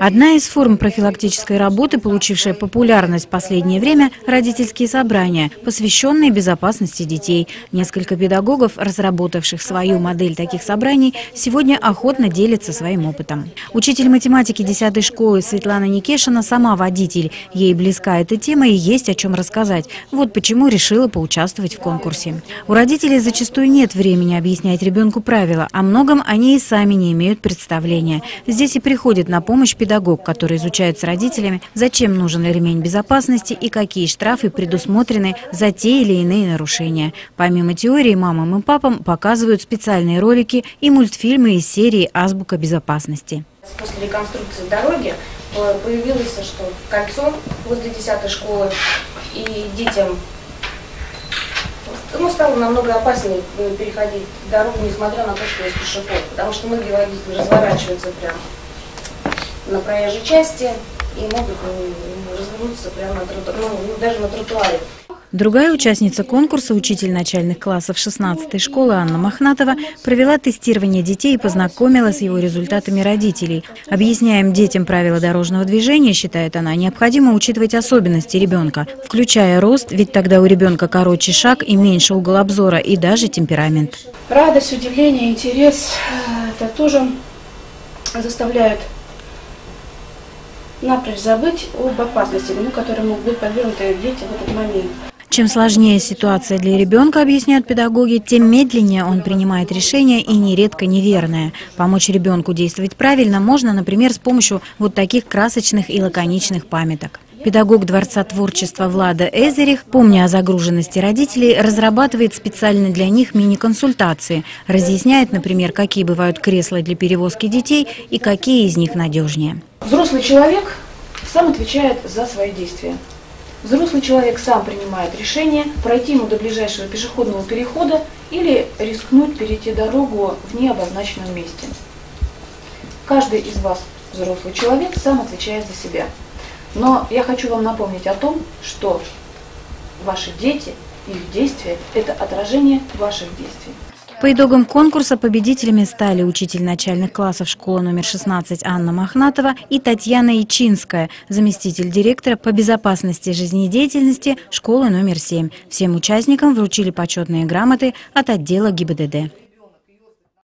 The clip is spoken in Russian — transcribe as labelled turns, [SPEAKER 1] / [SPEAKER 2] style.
[SPEAKER 1] Одна из форм профилактической работы, получившая популярность в последнее время – родительские собрания, посвященные безопасности детей. Несколько педагогов, разработавших свою модель таких собраний, сегодня охотно делятся своим опытом. Учитель математики 10 школы Светлана Никешина сама водитель. Ей близка эта тема и есть о чем рассказать. Вот почему решила поучаствовать в конкурсе. У родителей зачастую нет времени объяснять ребенку правила. О многом они и сами не имеют представления. Здесь и приходит на помощь педагог, который изучает с родителями, зачем нужен ремень безопасности и какие штрафы предусмотрены за те или иные нарушения. Помимо теории, мамам и папам показывают специальные ролики и мультфильмы из серии «Азбука безопасности».
[SPEAKER 2] После реконструкции дороги э, появилось, что кольцо возле 10 школы, и детям ну, стало намного опаснее э, переходить дорогу, несмотря на то, что есть пешеход, потому что многие водители разворачиваются прямо на проезжей части и могут ну, развернуться прямо на тротуаре, ну, ну, даже на тротуаре.
[SPEAKER 1] Другая участница конкурса, учитель начальных классов 16-й школы Анна Махнатова, провела тестирование детей и познакомила с его результатами родителей. Объясняем детям правила дорожного движения, считает она, необходимо учитывать особенности ребенка, включая рост, ведь тогда у ребенка короче шаг и меньше угол обзора, и даже темперамент.
[SPEAKER 3] Радость, удивление, интерес – это тоже заставляют напрочь забыть об опасности, ну, которой могут быть подвергнуты дети в этот момент.
[SPEAKER 1] Чем сложнее ситуация для ребенка, объясняют педагоги, тем медленнее он принимает решение и нередко неверное. Помочь ребенку действовать правильно можно, например, с помощью вот таких красочных и лаконичных памяток. Педагог Дворца творчества Влада Эзерих, помня о загруженности родителей, разрабатывает специально для них мини-консультации. Разъясняет, например, какие бывают кресла для перевозки детей и какие из них надежнее.
[SPEAKER 3] Взрослый человек сам отвечает за свои действия. Взрослый человек сам принимает решение пройти ему до ближайшего пешеходного перехода или рискнуть перейти дорогу в необозначенном месте. Каждый из вас, взрослый человек, сам отвечает за себя. Но я хочу вам напомнить о том, что ваши дети, их действия – это отражение ваших действий.
[SPEAKER 1] По итогам конкурса победителями стали учитель начальных классов школы номер 16 Анна Махнатова и Татьяна Ичинская, заместитель директора по безопасности жизнедеятельности школы номер 7. Всем участникам вручили почетные грамоты от отдела ГИБДД.